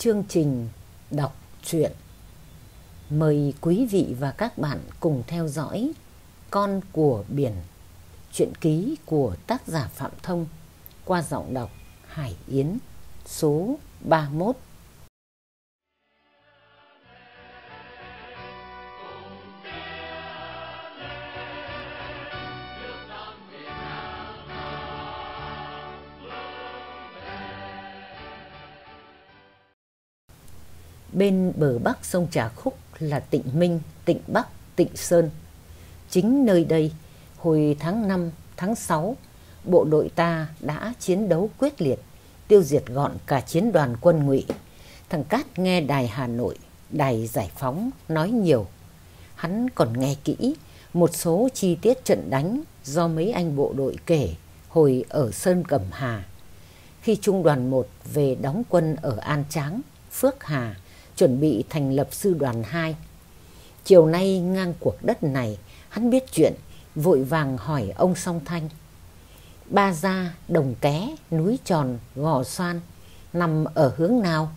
chương trình đọc truyện. Mời quý vị và các bạn cùng theo dõi Con của Biển, truyện ký của tác giả Phạm Thông qua giọng đọc Hải Yến số 31. Bên bờ bắc sông Trà Khúc là Tịnh Minh, Tịnh Bắc, Tịnh Sơn. Chính nơi đây, hồi tháng 5, tháng 6, bộ đội ta đã chiến đấu quyết liệt, tiêu diệt gọn cả chiến đoàn quân ngụy. Thằng Cát nghe đài Hà Nội, đài giải phóng nói nhiều. Hắn còn nghe kỹ một số chi tiết trận đánh do mấy anh bộ đội kể hồi ở Sơn Cẩm Hà. Khi trung đoàn 1 về đóng quân ở An Tráng, Phước Hà, chuẩn bị thành lập sư đoàn 2. Chiều nay ngang cuộc đất này, hắn biết chuyện, vội vàng hỏi ông Song Thanh. Ba Gia, Đồng Ké, Núi Tròn, Gò Xoan nằm ở hướng nào?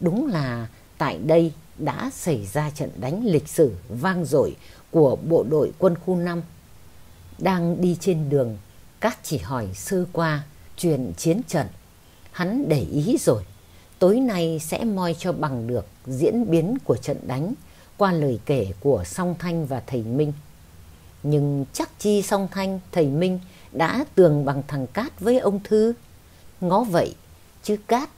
Đúng là tại đây đã xảy ra trận đánh lịch sử vang dội của bộ đội quân khu 5. Đang đi trên đường, các chỉ hỏi sơ qua chuyện chiến trận. Hắn để ý rồi tối nay sẽ moi cho bằng được diễn biến của trận đánh qua lời kể của Song Thanh và thầy Minh. Nhưng chắc chi Song Thanh, thầy Minh đã tường bằng thằng Cát với ông Thư. Ngó vậy, chứ Cát,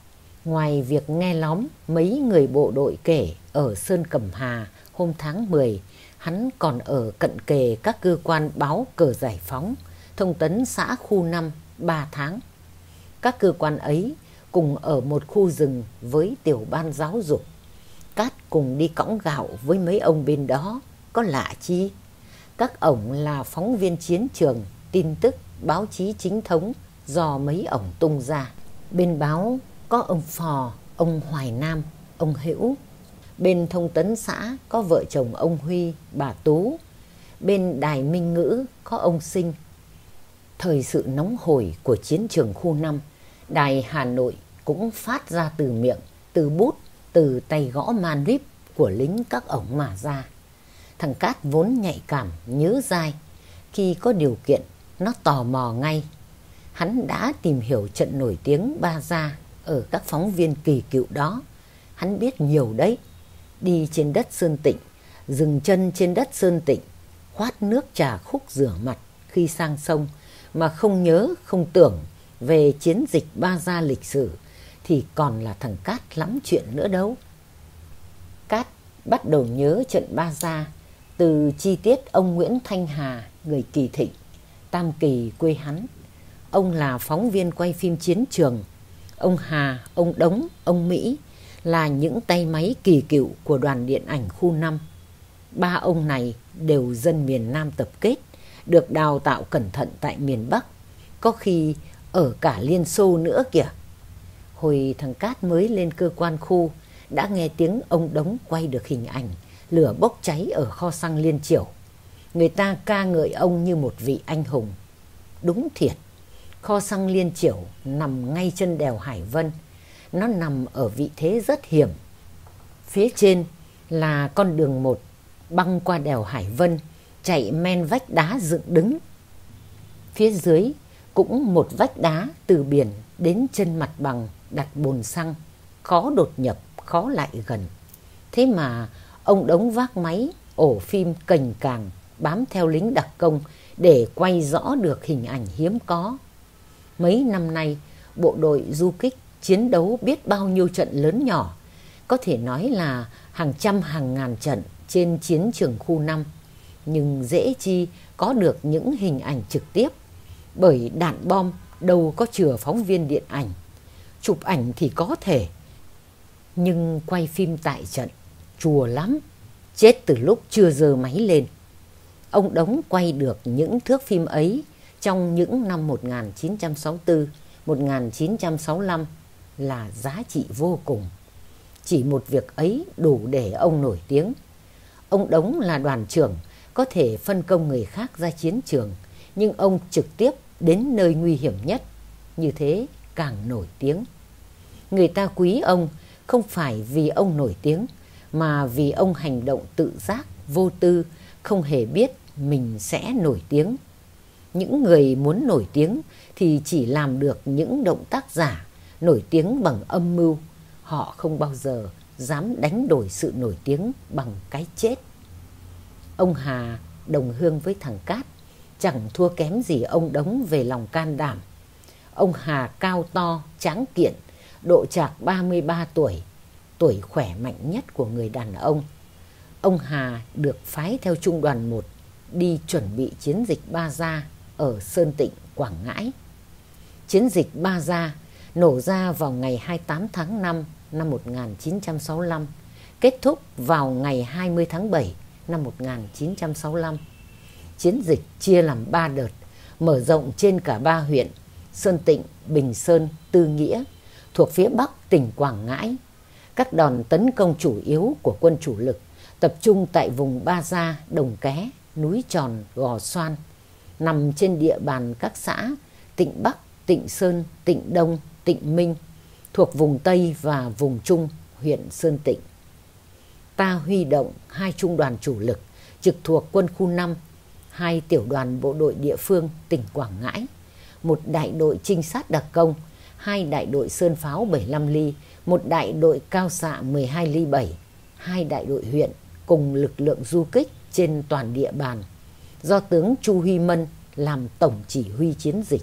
ngoài việc nghe lóm mấy người bộ đội kể ở Sơn Cẩm Hà hôm tháng 10, hắn còn ở cận kề các cơ quan báo cờ giải phóng, thông tấn xã khu 5 3 tháng. Các cơ quan ấy cùng ở một khu rừng với tiểu ban giáo dục. Cát cùng đi cõng gạo với mấy ông bên đó, có lạ chi? Các ổng là phóng viên chiến trường, tin tức, báo chí chính thống do mấy ổng tung ra. Bên báo có ông Phò, ông Hoài Nam, ông Hữu. Bên thông tấn xã có vợ chồng ông Huy, bà Tú. Bên đài minh ngữ có ông Sinh. Thời sự nóng hổi của chiến trường khu 5 Đài Hà Nội cũng phát ra từ miệng, từ bút, từ tay gõ man rip của lính các ổng mà ra. Thằng Cát vốn nhạy cảm, nhớ dai. Khi có điều kiện, nó tò mò ngay. Hắn đã tìm hiểu trận nổi tiếng Ba Gia ở các phóng viên kỳ cựu đó. Hắn biết nhiều đấy. Đi trên đất Sơn Tịnh, dừng chân trên đất Sơn Tịnh, khoát nước trà khúc rửa mặt khi sang sông mà không nhớ, không tưởng về chiến dịch Ba Gia lịch sử thì còn là thằng Cát lắm chuyện nữa đâu. Cát bắt đầu nhớ trận Ba Gia từ chi tiết ông Nguyễn Thanh Hà, người Kỳ Thịnh, Tam Kỳ quê hắn. Ông là phóng viên quay phim chiến trường. Ông Hà, ông Đống, ông Mỹ là những tay máy kỳ cựu của đoàn điện ảnh khu 5. Ba ông này đều dân miền Nam tập kết, được đào tạo cẩn thận tại miền Bắc, có khi ở cả Liên Xô nữa kìa. Hồi thằng Cát mới lên cơ quan khu, đã nghe tiếng ông Đống quay được hình ảnh, lửa bốc cháy ở kho xăng Liên Triểu. Người ta ca ngợi ông như một vị anh hùng. Đúng thiệt, kho xăng Liên Triểu nằm ngay chân đèo Hải Vân. Nó nằm ở vị thế rất hiểm. Phía trên là con đường một băng qua đèo Hải Vân, chạy men vách đá dựng đứng. Phía dưới cũng một vách đá từ biển đến chân mặt bằng đặt bồn xăng, khó đột nhập, khó lại gần. Thế mà ông đống vác máy, ổ phim cành càng, bám theo lính đặc công để quay rõ được hình ảnh hiếm có. Mấy năm nay, bộ đội du kích chiến đấu biết bao nhiêu trận lớn nhỏ, có thể nói là hàng trăm hàng ngàn trận trên chiến trường khu 5, nhưng dễ chi có được những hình ảnh trực tiếp, bởi đạn bom đâu có chừa phóng viên điện ảnh chụp ảnh thì có thể. Nhưng quay phim tại trận, chùa lắm, chết từ lúc chưa giờ máy lên. Ông Đống quay được những thước phim ấy trong những năm 1964, 1965 là giá trị vô cùng. Chỉ một việc ấy đủ để ông nổi tiếng. Ông Đống là đoàn trưởng, có thể phân công người khác ra chiến trường, nhưng ông trực tiếp đến nơi nguy hiểm nhất. Như thế càng nổi tiếng. Người ta quý ông không phải vì ông nổi tiếng mà vì ông hành động tự giác, vô tư, không hề biết mình sẽ nổi tiếng. Những người muốn nổi tiếng thì chỉ làm được những động tác giả, nổi tiếng bằng âm mưu. Họ không bao giờ dám đánh đổi sự nổi tiếng bằng cái chết. Ông Hà đồng hương với thằng Cát, chẳng thua kém gì ông Đống về lòng can đảm. Ông Hà cao to, tráng kiện, độ trạc 33 tuổi, tuổi khỏe mạnh nhất của người đàn ông. Ông Hà được phái theo trung đoàn 1 đi chuẩn bị chiến dịch Ba Gia ở Sơn Tịnh, Quảng Ngãi. Chiến dịch Ba Gia nổ ra vào ngày 28 tháng 5 năm 1965, kết thúc vào ngày 20 tháng 7 năm 1965. Chiến dịch chia làm 3 đợt, mở rộng trên cả ba huyện Sơn Tịnh, Bình Sơn, Tư Nghĩa thuộc phía Bắc tỉnh Quảng Ngãi. Các đòn tấn công chủ yếu của quân chủ lực tập trung tại vùng Ba Gia, Đồng Ké, núi Tròn, Gò Xoan, nằm trên địa bàn các xã Tịnh Bắc, Tịnh Sơn, Tịnh Đông, Tịnh Minh, thuộc vùng Tây và vùng Trung, huyện Sơn Tịnh. Ta huy động hai trung đoàn chủ lực trực thuộc quân khu 5, hai tiểu đoàn bộ đội địa phương tỉnh Quảng Ngãi, một đại đội trinh sát đặc công, hai đại đội sơn pháo 75 ly, một đại đội cao xạ 12 ly 7, hai đại đội huyện cùng lực lượng du kích trên toàn địa bàn do tướng Chu Huy Mân làm tổng chỉ huy chiến dịch.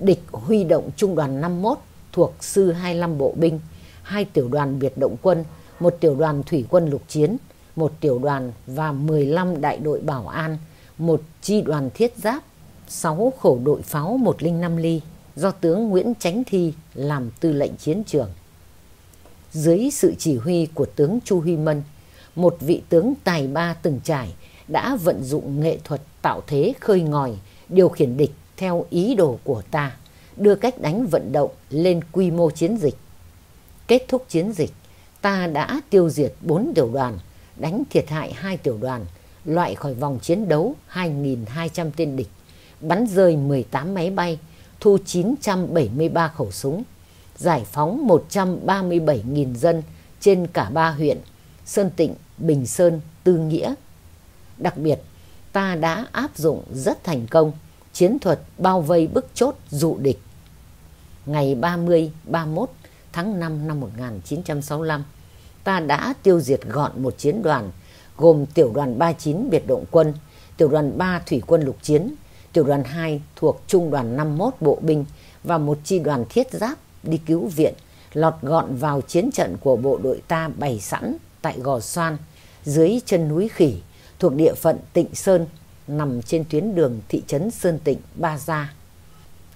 Địch huy động trung đoàn 51 thuộc sư 25 bộ binh, hai tiểu đoàn biệt động quân, một tiểu đoàn thủy quân lục chiến, một tiểu đoàn và 15 đại đội bảo an, một chi đoàn thiết giáp, 6 khẩu đội pháo 105 ly do tướng Nguyễn Chánh Thi làm tư lệnh chiến trường. Dưới sự chỉ huy của tướng Chu Huy Mân, một vị tướng tài ba từng trải đã vận dụng nghệ thuật tạo thế khơi ngòi, điều khiển địch theo ý đồ của ta, đưa cách đánh vận động lên quy mô chiến dịch. Kết thúc chiến dịch, ta đã tiêu diệt 4 tiểu đoàn, đánh thiệt hại hai tiểu đoàn, loại khỏi vòng chiến đấu 2.200 tên địch, bắn rơi 18 máy bay, thu 973 khẩu súng, giải phóng 137.000 dân trên cả ba huyện Sơn Tịnh, Bình Sơn, Tư Nghĩa. Đặc biệt, ta đã áp dụng rất thành công chiến thuật bao vây bức chốt dụ địch. Ngày 30-31 tháng 5 năm 1965, ta đã tiêu diệt gọn một chiến đoàn gồm tiểu đoàn 39 biệt động quân, tiểu đoàn 3 thủy quân lục chiến, tiểu đoàn 2 thuộc trung đoàn 51 bộ binh và một chi đoàn thiết giáp đi cứu viện lọt gọn vào chiến trận của bộ đội ta bày sẵn tại Gò Xoan dưới chân núi Khỉ thuộc địa phận Tịnh Sơn nằm trên tuyến đường thị trấn Sơn Tịnh Ba Gia.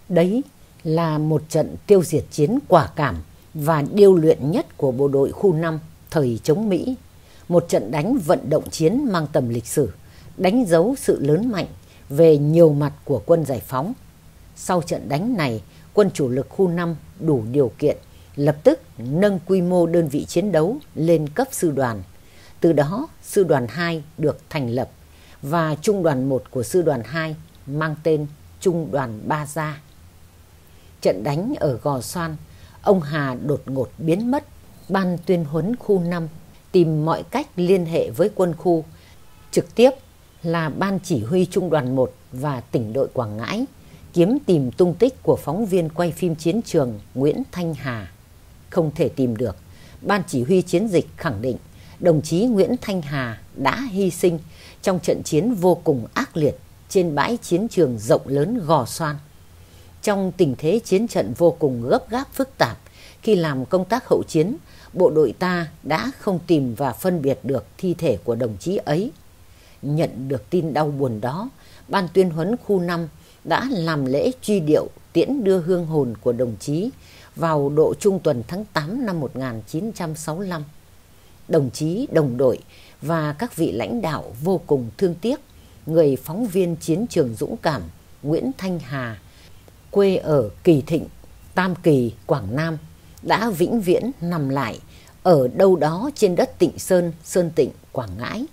Đấy là một trận tiêu diệt chiến quả cảm và điêu luyện nhất của bộ đội khu 5 thời chống Mỹ. Một trận đánh vận động chiến mang tầm lịch sử, đánh dấu sự lớn mạnh về nhiều mặt của quân giải phóng. Sau trận đánh này, quân chủ lực khu 5 đủ điều kiện lập tức nâng quy mô đơn vị chiến đấu lên cấp sư đoàn. Từ đó, sư đoàn 2 được thành lập và trung đoàn 1 của sư đoàn 2 mang tên trung đoàn Ba Gia. Trận đánh ở Gò Xoan, ông Hà đột ngột biến mất. Ban tuyên huấn khu 5 tìm mọi cách liên hệ với quân khu, trực tiếp là ban chỉ huy trung đoàn 1 và tỉnh đội Quảng Ngãi kiếm tìm tung tích của phóng viên quay phim chiến trường Nguyễn Thanh Hà. Không thể tìm được, ban chỉ huy chiến dịch khẳng định đồng chí Nguyễn Thanh Hà đã hy sinh trong trận chiến vô cùng ác liệt trên bãi chiến trường rộng lớn Gò Xoan. Trong tình thế chiến trận vô cùng gấp gáp phức tạp, khi làm công tác hậu chiến, bộ đội ta đã không tìm và phân biệt được thi thể của đồng chí ấy. Nhận được tin đau buồn đó, Ban tuyên huấn khu 5 đã làm lễ truy điệu tiễn đưa hương hồn của đồng chí vào độ trung tuần tháng 8 năm 1965. Đồng chí, đồng đội và các vị lãnh đạo vô cùng thương tiếc người phóng viên chiến trường dũng cảm Nguyễn Thanh Hà, quê ở Kỳ Thịnh, Tam Kỳ, Quảng Nam, đã vĩnh viễn nằm lại ở đâu đó trên đất Tịnh Sơn, Sơn Tịnh, Quảng Ngãi.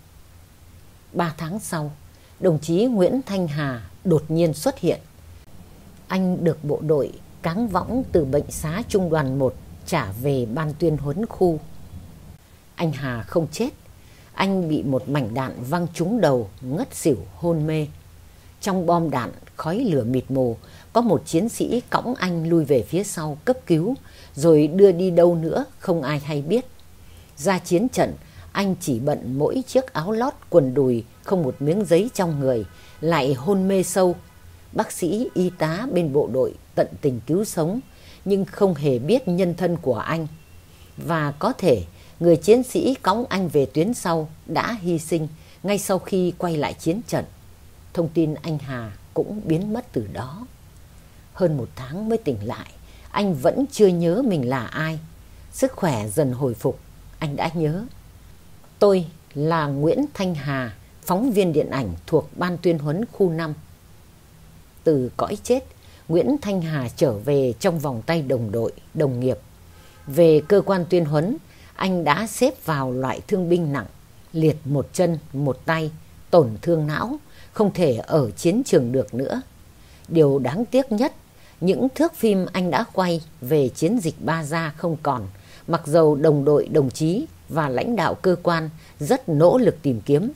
Ba tháng sau, đồng chí Nguyễn Thanh Hà đột nhiên xuất hiện. Anh được bộ đội cáng võng từ bệnh xá trung đoàn 1 trả về ban tuyên huấn khu. Anh Hà không chết, anh bị một mảnh đạn văng trúng đầu, ngất xỉu, hôn mê. Trong bom đạn, khói lửa mịt mù, có một chiến sĩ cõng anh lui về phía sau cấp cứu, rồi đưa đi đâu nữa không ai hay biết. Ra chiến trận, anh chỉ bận mỗi chiếc áo lót quần đùi, không một miếng giấy trong người, lại hôn mê sâu. Bác sĩ, y tá bên bộ đội tận tình cứu sống, nhưng không hề biết nhân thân của anh. Và có thể người chiến sĩ cõng anh về tuyến sau đã hy sinh ngay sau khi quay lại chiến trận. Thông tin anh Hà cũng biến mất từ đó. Hơn một tháng mới tỉnh lại, anh vẫn chưa nhớ mình là ai. Sức khỏe dần hồi phục, anh đã nhớ. Tôi là Nguyễn Thanh Hà, phóng viên điện ảnh thuộc Ban tuyên huấn khu 5. Từ cõi chết, Nguyễn Thanh Hà trở về trong vòng tay đồng đội, đồng nghiệp. Về cơ quan tuyên huấn, anh đã xếp vào loại thương binh nặng, liệt một chân, một tay, tổn thương não, không thể ở chiến trường được nữa. Điều đáng tiếc nhất, những thước phim anh đã quay về chiến dịch Ba Gia không còn, mặc dầu đồng đội, đồng chí và lãnh đạo cơ quan rất nỗ lực tìm kiếm.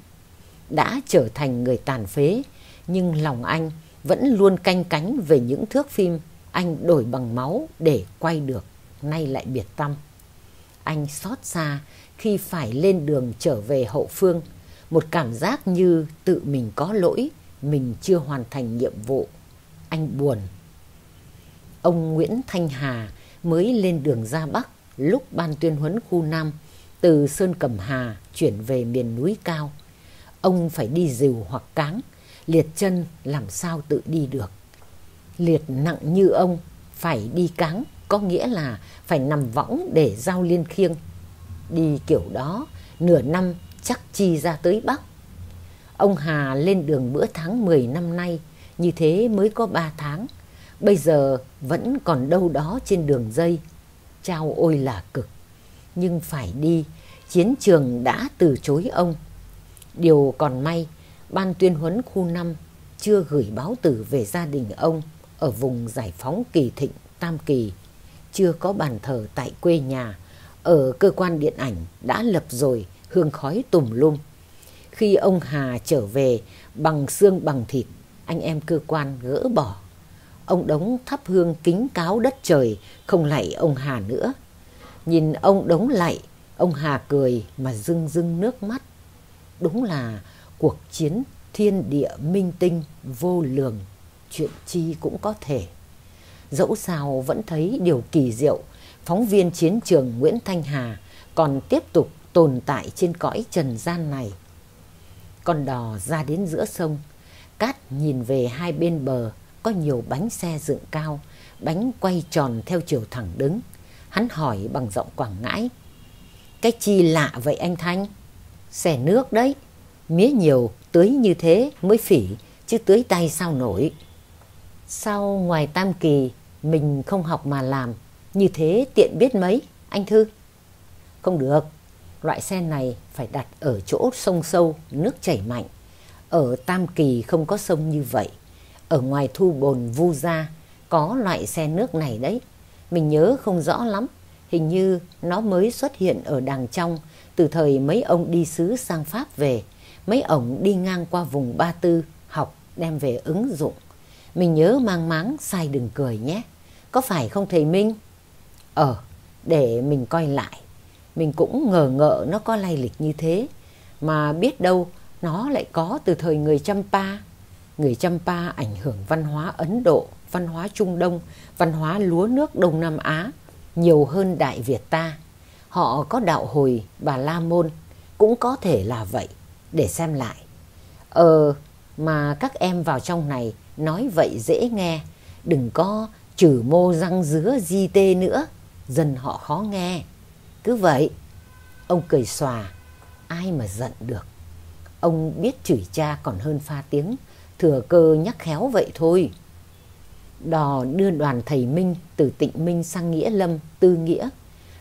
Đã trở thành người tàn phế, nhưng lòng anh vẫn luôn canh cánh về những thước phim anh đổi bằng máu để quay được, nay lại biệt tâm. Anh xót xa khi phải lên đường trở về hậu phương, một cảm giác như tự mình có lỗi, mình chưa hoàn thành nhiệm vụ. Anh buồn. Ông Nguyễn Thanh Hà mới lên đường ra Bắc lúc ban tuyên huấn khu Nam từ Sơn Cẩm Hà chuyển về miền núi cao. Ông phải đi dìu hoặc cáng, liệt chân làm sao tự đi được. Liệt nặng như ông phải đi cáng có nghĩa là phải nằm võng để giao liên khiêng. Đi kiểu đó nửa năm chắc chi ra tới Bắc. Ông Hà lên đường bữa tháng 10 năm nay, như thế mới có 3 tháng. Bây giờ vẫn còn đâu đó trên đường dây. Chao ôi là cực. Nhưng phải đi, chiến trường đã từ chối ông. Điều còn may, Ban tuyên huấn khu 5 chưa gửi báo tử về gia đình ông ở vùng giải phóng Kỳ Thịnh, Tam Kỳ. Chưa có bàn thờ tại quê nhà, ở cơ quan điện ảnh đã lập rồi hương khói tùm lum. Khi ông Hà trở về bằng xương bằng thịt, anh em cơ quan gỡ bỏ. Ông đống thắp hương kính cáo đất trời, không lạy ông Hà nữa. Nhìn ông đống lạy, ông Hà cười mà rưng rưng nước mắt. Đúng là cuộc chiến thiên địa minh tinh vô lường, chuyện chi cũng có thể. Dẫu sao vẫn thấy điều kỳ diệu, phóng viên chiến trường Nguyễn Thanh Hà còn tiếp tục tồn tại trên cõi trần gian này. Con đò ra đến giữa sông, Cát nhìn về hai bên bờ có nhiều bánh xe dựng cao, bánh quay tròn theo chiều thẳng đứng. Hắn hỏi bằng giọng Quảng Ngãi. Cái chi lạ vậy anh Thanh? Xẻ nước đấy. Mía nhiều tưới như thế mới phỉ, chứ tưới tay sao nổi. Sao ngoài tam kỳ mình không học mà làm, như thế tiện biết mấy, anh Thư? Không được, loại xe này phải đặt ở chỗ sông sâu, nước chảy mạnh. Ở Tam Kỳ không có sông như vậy. Ở ngoài thu bồn vu gia có loại xe nước này đấy. Mình nhớ không rõ lắm. Hình như nó mới xuất hiện ở đàng trong từ thời mấy ông đi sứ sang Pháp về mấy ổng đi ngang qua vùng Ba Tư học đem về ứng dụng. Mình nhớ mang máng sai đừng cười nhé. Có phải không thầy Minh? Ờ, để mình coi lại. Mình cũng ngờ ngợ nó có lai lịch như thế. Mà biết đâu nó lại có từ thời người Champa. Người Champa ảnh hưởng văn hóa Ấn Độ, văn hóa Trung Đông, văn hóa lúa nước Đông Nam Á nhiều hơn Đại Việt ta. Họ có đạo hồi Bà La Môn, cũng có thể là vậy để xem lại. Ờ, mà các em vào trong này nói vậy dễ nghe, đừng có trừ mô răng dứa di tê nữa, dần họ khó nghe. Cứ vậy, ông cười xòa, ai mà giận được. Ông biết chửi cha còn hơn pha tiếng, thừa cơ nhắc khéo vậy thôi. Đò đưa đoàn thầy Minh từ Tịnh Minh sang Nghĩa Lâm, Tư Nghĩa.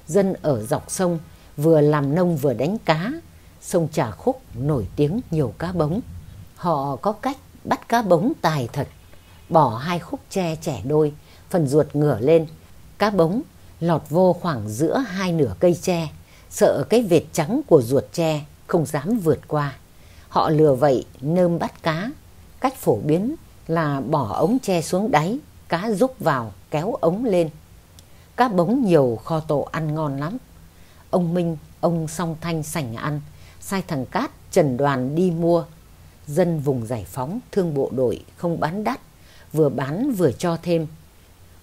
Dân ở dọc sông vừa làm nông vừa đánh cá, sông Trà Khúc nổi tiếng nhiều cá bống. Họ có cách bắt cá bống tài thật, bỏ hai khúc tre trẻ đôi, phần ruột ngửa lên. Cá bống lọt vô khoảng giữa hai nửa cây tre, sợ cái vệt trắng của ruột tre không dám vượt qua. Họ lừa vậy nơm bắt cá, cách phổ biến là bỏ ống tre xuống đáy, cá rúc vào, kéo ống lên. Cá bống nhiều kho tổ ăn ngon lắm. Ông Minh, ông Song Thanh sành ăn, sai thằng Cát, Trần Đoàn đi mua. Dân vùng giải phóng, thương bộ đội không bán đắt, vừa bán vừa cho thêm.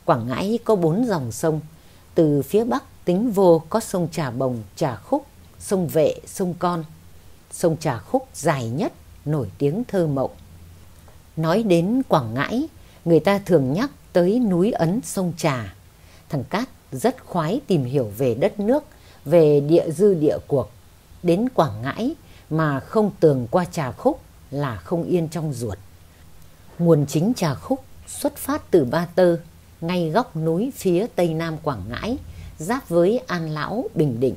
Quảng Ngãi có bốn dòng sông, từ phía Bắc tính vô có sông Trà Bồng, Trà Khúc, sông Vệ, sông Con. Sông Trà Khúc dài nhất, nổi tiếng thơ mộng. Nói đến Quảng Ngãi, người ta thường nhắc tới núi ấn sông Trà. Thằng Cát rất khoái tìm hiểu về đất nước, về địa dư địa cuộc. Đến Quảng Ngãi mà không tường qua Trà Khúc là không yên trong ruột. Nguồn chính Trà Khúc xuất phát từ Ba Tơ, ngay góc núi phía tây nam Quảng Ngãi, giáp với An Lão, Bình Định.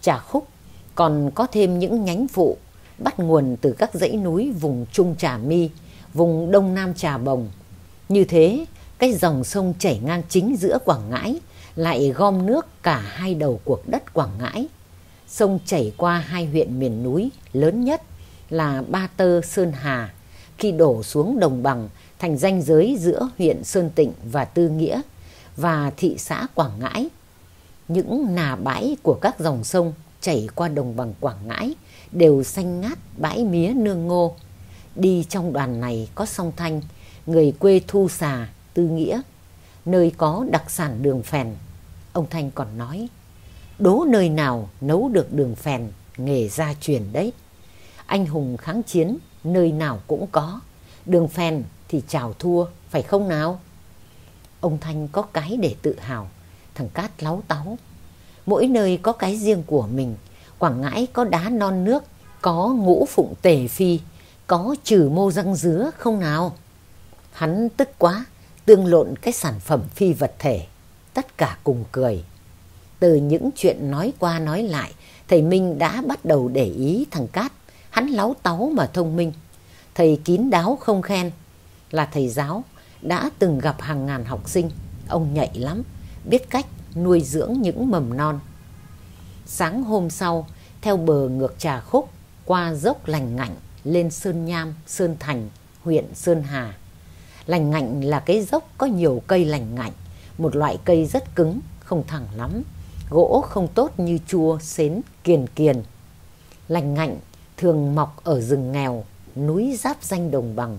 Trà Khúc còn có thêm những nhánh phụ bắt nguồn từ các dãy núi vùng Trung Trà My, vùng Đông Nam Trà Bồng. Như thế, cái dòng sông chảy ngang chính giữa Quảng Ngãi lại gom nước cả hai đầu cuộc đất Quảng Ngãi. Sông chảy qua hai huyện miền núi lớn nhất là Ba Tơ, Sơn Hà, khi đổ xuống đồng bằng thành ranh giới giữa huyện Sơn Tịnh và Tư Nghĩa và thị xã Quảng Ngãi. Những nà bãi của các dòng sông chảy qua đồng bằng Quảng Ngãi đều xanh ngát bãi mía nương ngô. Đi trong đoàn này có song Thanh, người quê Thu Xà, Tư Nghĩa, nơi có đặc sản đường phèn. Ông Thanh còn nói, đố nơi nào nấu được đường phèn, nghề gia truyền đấy. Anh hùng kháng chiến, nơi nào cũng có. Đường phèn thì chào thua, phải không nào? Ông Thanh có cái để tự hào, thằng Cát láo táo. Mỗi nơi có cái riêng của mình, Quảng Ngãi có đá non nước, có ngũ phụng tề phi, có trừ mô răng dứa không nào? Hắn tức quá, tương lộn cái sản phẩm phi vật thể, tất cả cùng cười. Từ những chuyện nói qua nói lại, thầy Minh đã bắt đầu để ý thằng Cát, hắn láu táu mà thông minh. Thầy kín đáo không khen, là thầy giáo, đã từng gặp hàng ngàn học sinh, ông nhạy lắm, biết cách nuôi dưỡng những mầm non. Sáng hôm sau, theo bờ ngược trà khúc, qua dốc lành ngạnh lên Sơn Nham, Sơn Thành, huyện Sơn Hà. Lành ngạnh là cái dốc có nhiều cây lành ngạnh, một loại cây rất cứng, không thẳng lắm. Gỗ không tốt như chua, xến, kiền kiền. Lành ngạnh thường mọc ở rừng nghèo, núi giáp danh đồng bằng.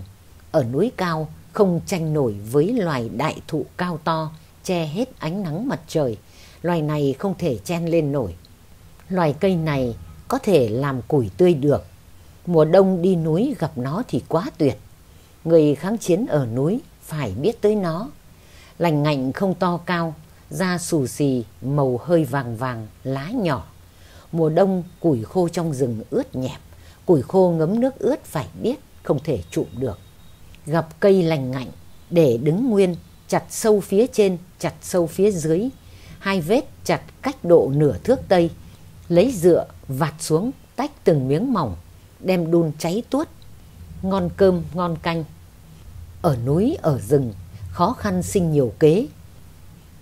Ở núi cao không tranh nổi với loài đại thụ cao to, che hết ánh nắng mặt trời. Loài này không thể chen lên nổi. Loài cây này có thể làm củi tươi được. Mùa đông đi núi gặp nó thì quá tuyệt. Người kháng chiến ở núi phải biết tới nó. Lành ngạnh không to cao, da xù xì, màu hơi vàng vàng, lá nhỏ. Mùa đông củi khô trong rừng ướt nhẹp, củi khô ngấm nước ướt phải biết không thể trụm được. Gặp cây lành ngạnh để đứng nguyên, chặt sâu phía trên, chặt sâu phía dưới. Hai vết chặt cách độ nửa thước tây, lấy dựa vạt xuống tách từng miếng mỏng, đem đun cháy tuốt. Ngon cơm, ngon canh. Ở núi, ở rừng, khó khăn sinh nhiều kế.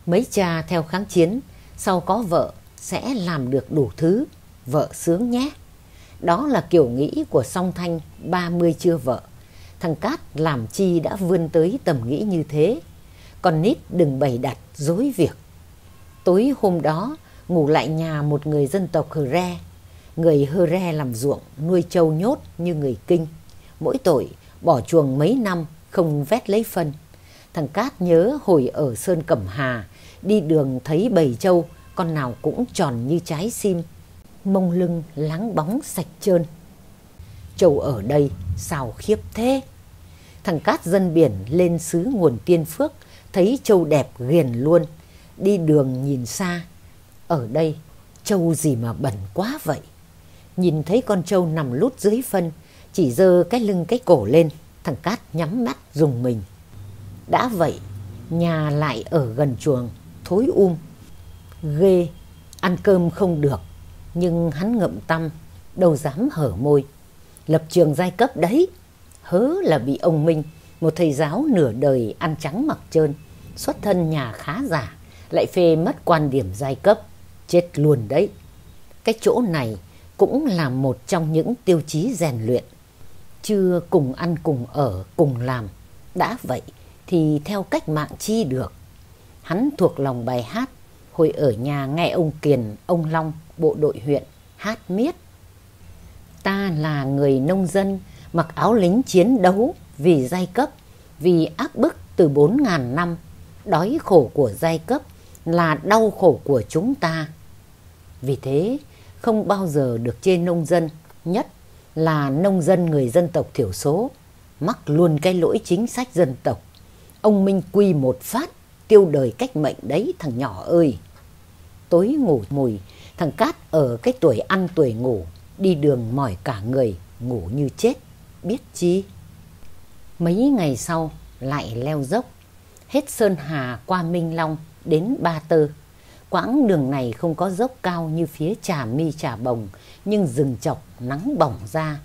Mấy cha theo kháng chiến, sau có vợ sẽ làm được đủ thứ, vợ sướng nhé. Đó là kiểu nghĩ của song thanh ba mươi chưa vợ. Thằng Cát làm chi đã vươn tới tầm nghĩ như thế. Còn nít đừng bày đặt dối việc. Tối hôm đó, ngủ lại nhà một người dân tộc Hờ Re. Người Hờ Re làm ruộng, nuôi trâu nhốt như người Kinh. Mỗi tội, bỏ chuồng mấy năm, không vét lấy phân. Thằng Cát nhớ hồi ở Sơn Cẩm Hà, đi đường thấy bầy trâu, con nào cũng tròn như trái sim. Mông lưng láng bóng sạch trơn. Trâu ở đây sao khiếp thế? Thằng Cát dân biển lên xứ nguồn tiên phước, thấy trâu đẹp ghiền luôn. Đi đường nhìn xa, ở đây trâu gì mà bẩn quá vậy. Nhìn thấy con trâu nằm lút dưới phân, chỉ dơ cái lưng cái cổ lên, thằng Cát nhắm mắt dùng mình. Đã vậy, nhà lại ở gần chuồng, thối um. Ghê, ăn cơm không được, nhưng hắn ngậm tâm, đâu dám hở môi. Lập trường giai cấp đấy, hớ là bị ông Minh, một thầy giáo nửa đời ăn trắng mặc trơn, xuất thân nhà khá giả, lại phê mất quan điểm giai cấp, chết luôn đấy. Cái chỗ này cũng là một trong những tiêu chí rèn luyện. Chưa cùng ăn cùng ở cùng làm, đã vậy thì theo cách mạng chi được. Hắn thuộc lòng bài hát, hồi ở nhà nghe ông Kiền, ông Long, bộ đội huyện, hát miết. Ta là người nông dân, mặc áo lính chiến đấu vì giai cấp, vì áp bức từ bốn ngàn năm, đói khổ của giai cấp là đau khổ của chúng ta. Vì thế, không bao giờ được chê nông dân, nhất là nông dân người dân tộc thiểu số, mắc luôn cái lỗi chính sách dân tộc. Ông Minh quy một phát, tiêu đời cách mệnh đấy thằng nhỏ ơi. Tối ngủ mùi, thằng Cát ở cái tuổi ăn tuổi ngủ, đi đường mỏi cả người, ngủ như chết, biết chi. Mấy ngày sau lại leo dốc, hết Sơn Hà qua Minh Long đến Ba Tơ. Quãng đường này không có dốc cao như phía Trà Mi Trà Bồng, nhưng rừng chọc nắng bỏng ra.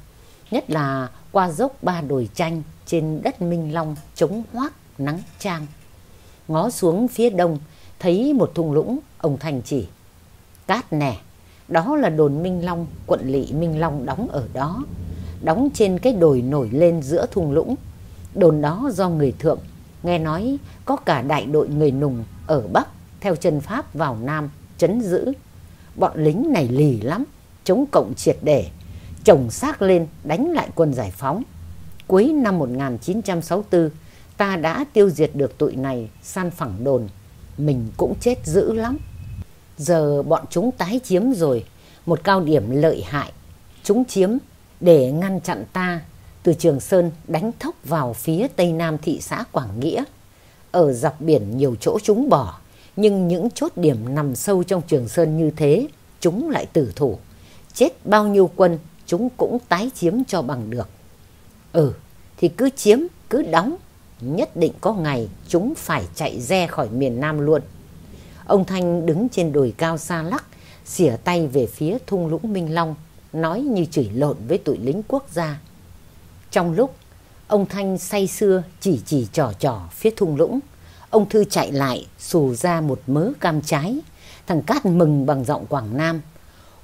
Nhất là qua dốc ba đồi chanh trên đất Minh Long chống hoác nắng trang. Ngó xuống phía đông, thấy một thung lũng, ông Thành chỉ. Cát nè, đó là đồn Minh Long, quận lỵ Minh Long đóng ở đó. Đóng trên cái đồi nổi lên giữa thung lũng. Đồn đó do người thượng, nghe nói có cả đại đội người nùng ở Bắc theo chân Pháp vào Nam, chấn giữ. Bọn lính này lì lắm, chống cộng triệt để, chồng xác lên đánh lại quân giải phóng. Cuối năm 1964, ta đã tiêu diệt được tụi này san phẳng đồn, mình cũng chết dữ lắm. Giờ bọn chúng tái chiếm rồi, một cao điểm lợi hại. Chúng chiếm để ngăn chặn ta từ Trường Sơn đánh thốc vào phía tây nam thị xã Quảng Nghĩa. Ở dọc biển nhiều chỗ chúng bỏ, nhưng những chốt điểm nằm sâu trong Trường Sơn như thế, chúng lại tử thủ. Chết bao nhiêu quân, chúng cũng tái chiếm cho bằng được. Ừ, thì cứ chiếm, cứ đóng, nhất định có ngày chúng phải chạy re khỏi miền Nam luôn. Ông Thanh đứng trên đồi cao xa lắc, xỉa tay về phía thung lũng Minh Long, nói như chửi lộn với tụi lính quốc gia. Trong lúc ông Thanh say sưa chỉ chỉ trò trò phía thung lũng, ông Thư chạy lại xù ra một mớ cam trái. Thằng Cát mừng bằng giọng Quảng Nam.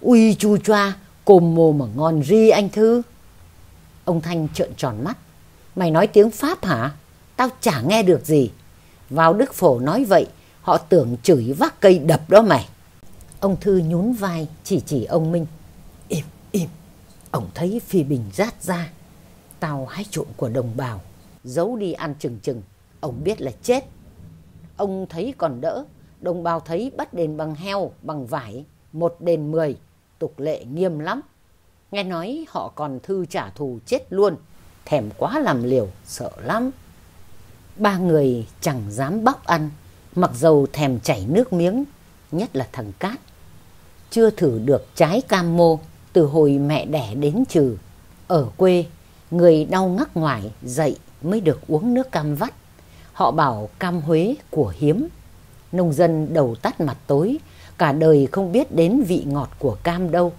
Ui chu choa, cồm mồ mà ngon ri anh Thư. Ông Thanh trợn tròn mắt. Mày nói tiếng Pháp hả? Tao chả nghe được gì. Vào Đức Phổ nói vậy, họ tưởng chửi vác cây đập đó mày. Ông Thư nhún vai chỉ chỉ ông Minh. Im, im, ông thấy phi bình rát ra. Tao hái trộm của đồng bào, giấu đi ăn chừng chừng, ông biết là chết. Ông thấy còn đỡ, đồng bào thấy bắt đền bằng heo, bằng vải, một đền mười, tục lệ nghiêm lắm. Nghe nói họ còn thư trả thù chết luôn, thèm quá làm liều, sợ lắm. Ba người chẳng dám bóc ăn, mặc dầu thèm chảy nước miếng, nhất là thằng Cát. Chưa thử được trái cam mô từ hồi mẹ đẻ đến trừ. Ở quê, người đau ngắc ngoài dậy mới được uống nước cam vắt. Họ bảo cam Huế của hiếm. Nông dân đầu tắt mặt tối, cả đời không biết đến vị ngọt của cam đâu.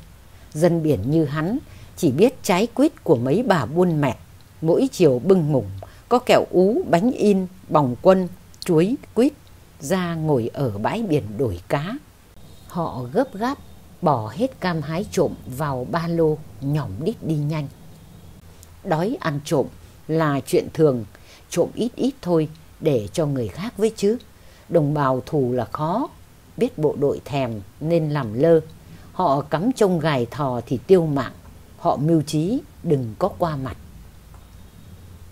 Dân biển như hắn chỉ biết trái quýt của mấy bà buôn mẹt, mỗi chiều bưng ngủng, có kẹo ú, bánh in, bòng quân, chuối, quýt, ra ngồi ở bãi biển đổi cá. Họ gấp gáp bỏ hết cam hái trộm vào ba lô, nhỏm đít đi nhanh. Đói ăn trộm là chuyện thường, trộm ít ít thôi để cho người khác với chứ. Đồng bào thù là khó, biết bộ đội thèm nên làm lơ. Họ cắm trông gài thò thì tiêu mạng, họ mưu trí đừng có qua mặt.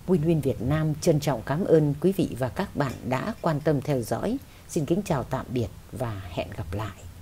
Win Win Việt Nam trân trọng cảm ơn quý vị và các bạn đã quan tâm theo dõi. Xin kính chào tạm biệt và hẹn gặp lại.